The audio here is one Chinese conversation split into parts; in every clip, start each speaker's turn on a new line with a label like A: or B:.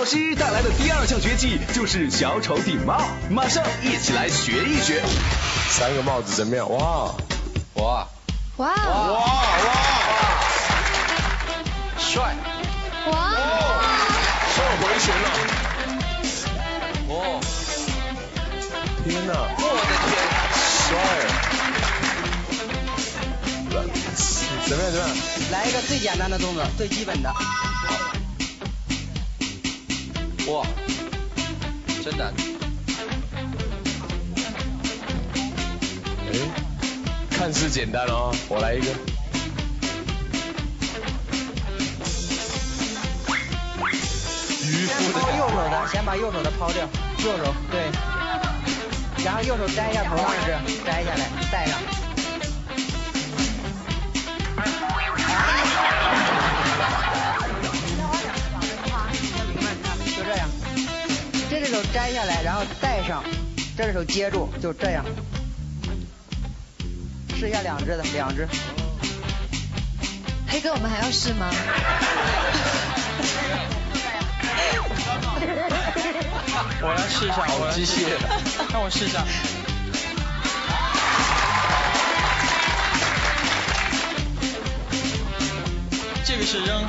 A: 老师带来的第二项绝技就是小丑顶帽，马上一起来学一学。
B: 三个帽子怎么样？哇哇
C: 哇
B: 哇哇！
D: 帅！
C: 哇！
B: 受回旋了！
D: 哦，
B: 天哪！
D: 我的天
B: 帅！怎么样？怎么样？
E: 来一个最简单的动作，最基本的。
D: 天！哇，真难！
B: 哎，看似简单哦，我来一个。渔
E: 先
B: 夫的
E: 抛右手的，先把右手的抛掉，右手对，然后右手摘一下头上的是，摘下来戴上。摘下来，然后戴上，这只手接住，就这样。试一下两只的，两只。
C: 黑哥，我们还要试吗？
D: 我来试一下，我
B: 机械。
D: 让我试一下。这个是扔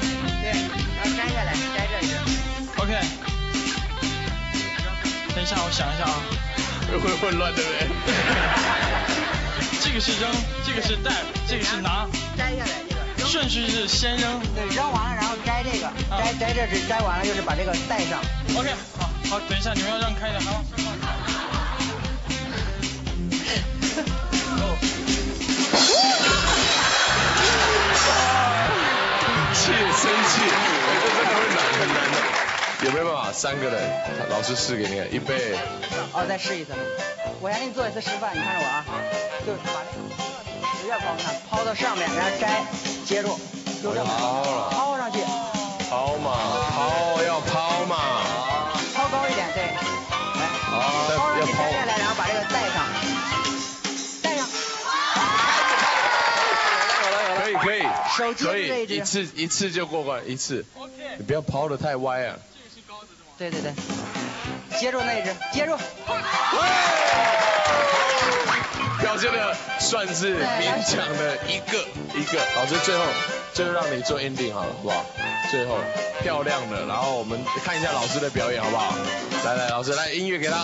D: 等一下，我想一下啊。
B: 会混乱，对不对？
D: 这个是扔，这个是带，这个是拿，
E: 摘下来这个。
D: 顺序是先扔。
E: 对，扔完了，然后摘这个，摘摘这只，摘完了就是把这个戴上。
D: OK，好，好，等一下，你们要让开一点，好。
B: 气生气，这真的会难很难的。有没有办法？三个人，老师试给你看，预备。
E: 哦，再试一次。我先给你做一次示范，你看着我啊，就是把这个直接抛，看抛到上面，然后摘，接住，就这么
B: 好了，
E: 抛上去，
B: 抛嘛，抛要抛嘛。
E: 抛高一点，对，来，
B: 好，再
E: 抛上
B: 要
E: 去摘下来，然后把这个戴上，戴上，
B: 可以可以，
E: 手接
B: 可以一次一次就过关，一次。你不要抛的太歪啊。
E: 对对对，接住那一只，接住，
B: 表现的算是勉强的一个一个。老师最后最后让你做 ending 好了，好不好？最后漂亮的，然后我们看一下老师的表演好不好？来来，老师来音乐给他。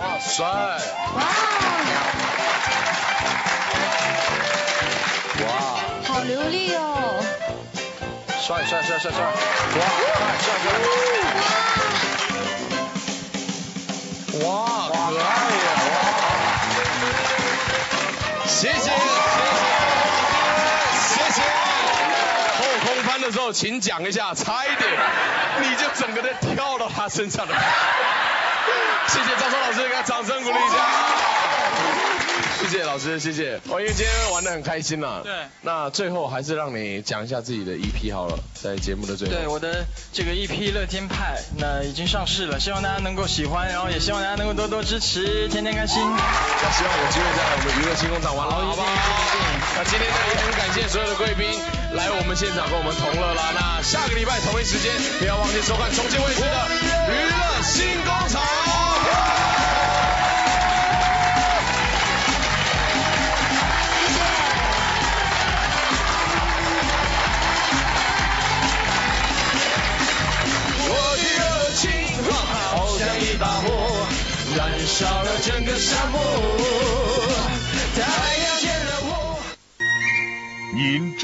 B: 哇，帅！哇，帅帅帅帅帅！哇，帅帅帅！哇，可爱呀！哇，谢谢谢谢谢谢。后空翻的时候，请讲一下，差一点你就整个的跳到他身上了。谢谢赵松老师，给他掌声鼓励一下。谢谢老师，谢谢。我因为今天玩的很开心啦。
D: 对
B: 那最后还是让你讲一下自己的 EP 好了，在节目的最后。
D: 对，我的这个 EP 乐天派，那已经上市了，希望大家能够喜欢，然后也希望大家能够多多支持，天天开心。
B: 那希望有机会再来我们娱乐星工厂玩了，好不好？那今天呢也很感谢所有的贵宾来我们现场跟我们同乐啦。那下个礼拜同一时间不要忘记收看重庆卫视的娱乐新燃烧了整个沙漠。太阳见了我。
A: 您正。